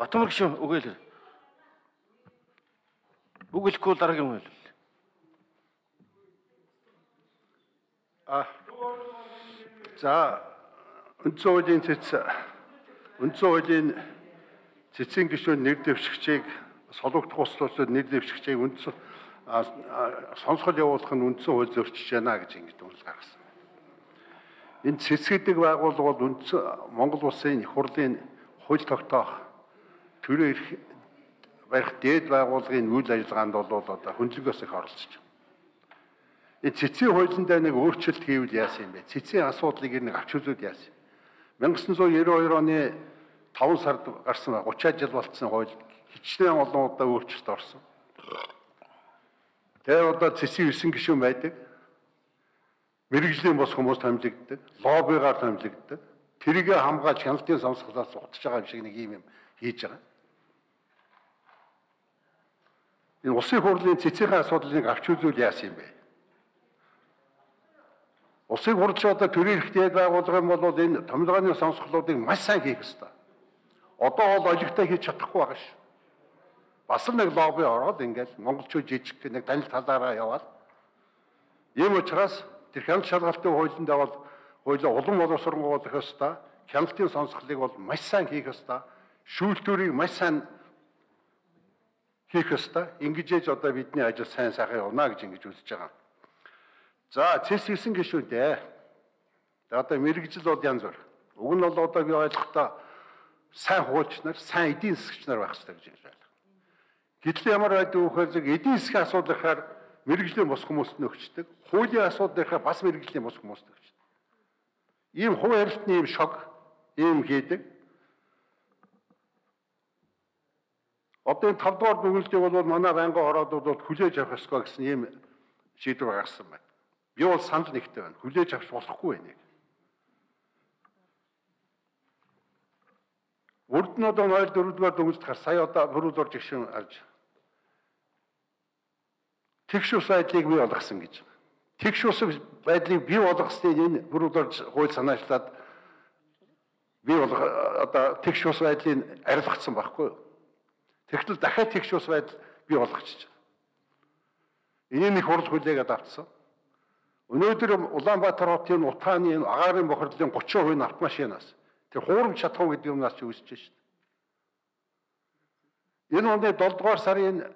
Батмөр гişүн үгээл. Үгэлэхгүй дараагийн үйл. А за хуулийн цэц хуулийн цэцэн гишүүн нэр дэвшигчийг солигдох услуулсад нэр дэвшигчийг үндсэн сонсгол явуулах нь үндсэн хууль зөрчиж байна гэж ингэж үнэл гаргасан. Энэ цэцгэдэг байгууллага бол үндсэн Монгол улсын их хурлын хууль тогтоох төрөө эрх барих дээд байгууллагын үйл ажиллагаанд бол одоо хөндлөгөөс их оролцож байна. Энэ цэцгийн хуулиндаа нэг өөрчлөлт хийвэл яасан юм бэ? Цэцгийн асуудлыг нэг авч үзүүд яасан. 1992 оны 5 сард гарсан 30 жил болцсон хууль хичнээн олон удаа өөрчлөлт орсон. Тэгээ одоо цэцгийн 9 гишүүн байдаг. Мэргэжлийн бос хүмүүс томилогддог, лоббигаар томилогддог. Тэрийг хамгаалж хяналтын сонсголоос утж байгаа юм шиг нэг юм хийж байгаа. Энэ улсын хурлын цэцгийн асуудлыг авч үзүүл яасан юм бэ? Улсын хурлч одоо төрийн эрхтэй байгуулга юм бол энэ томилгооны сонсголуудыг маш сайн хийх ёстой. Одоо бол олигтой хийж чадахгүй байгаа ш. Бас нэг лобби ороод ингээл монголчууд жижиг нэг танил талаараа яваад ийм учраас тэр хяналт шалгалтын хуулинд бол хуулиа улам боловсронгуулах ёстой. Хяналтын сонсголыг бол маш сайн хийх ёстой. Шүүлтүүрийг маш сайн хийх ёстой. Ингэж ээж одоо бидний ажил сайн сайхан явна гэж ингэж үзэж байгаа. За цэс хийсэн гişүүдээ. Одоо мэрэгжил бол янз бүр. Уг нь бол одоо би ойлгохдоо сайн хуульч нар, сайн эдийн засгч нар байх хэрэгтэй гэж байна. Гэтэл ямар байдаг вэ гэхээр эдийн засгийн асуудлынхаар мэрэгжлийн бос хүмүүст нөхчдөг. Хуулийн асуудлынхаа бас мэрэгжлийн бос хүмүүст нөхчдөг. Ийм хувь харилцааны ийм шок ийм хийдэг. Одоо энэ 5 дугаар дүгнэлтийг бол манай байнгын хороодууд бол хүлээж авах ёстой гэсэн ийм шийдвэр гаргасан байна. Би бол санал нэгтэй байна. Хүлээж авч болохгүй байна. Урд нь одоо 0 4 дугаар дүгнэлт гар сая одоо хөрүүл орж гişүн арж тэгш ус байдлыг бий болгосон гэж. Тэгш ус байдлыг бий болгосны энэ бүрүүлж хууль санаачлаад бий болох одоо тэгш ус байдлыг арилгацсан байхгүй юу? Тэгтэл дахиад тэгш ус байдал бий болгочих. Энийг нэг хурл хүлээгээд авцсан. Өнөөдөр Улаанбаатар хотын утааны агаарын бохирдлын 30% нь автомашинаас тэр хуурамч чадхуу гэдэг юмнаас ч үүсэж шít. Энэ оны 7 дугаар сарын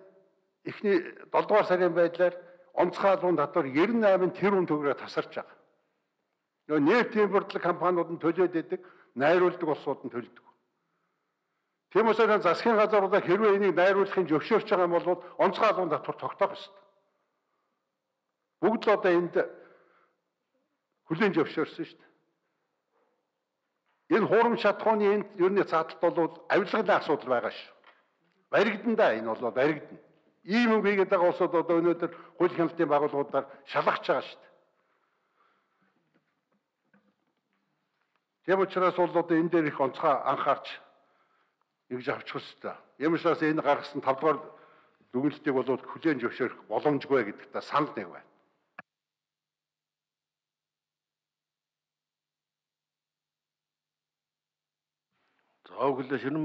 эхний 7 дугаар сарын байдлаар онцгойлон татвар 98 тэрбум төгрөгөөр тасарч байгаа. Нөгөө нефтийн бүрдлэг компаниуд нь төлөөд идэг, найруулдаг улсууд нь төлдөг. Тийм учраас засгийн газар бол хэрвээ энийг найруулахын зөвшөөрч байгаа юм бол онцгойлон татвар тогтоох ёстой. Бүгд л одоо энд хүлээн зөвшөөрсөн шүү дээ. Энэ хуурамч шатхууны энд ер нь цааталт бол авилгалын асуудал байгаа шүү. Баригдана энэ бол баригдана. Ийм үг хийгээд байгаа улсууд одоо өнөөдөр хууль хяналтын байгууллагуудаар шалгахж байгаа шүү. Тийм учраас бол одоо энэ дээр их онцгой анхаарч нэгж авчих хэрэгтэй. Ямар ч бас энэ гаргасан 5 дугаар дүгнэлтийг бол хүлээн зөвшөөрөх боломжгүй гэдэгт санал нэг байна. За өглөө ширмэн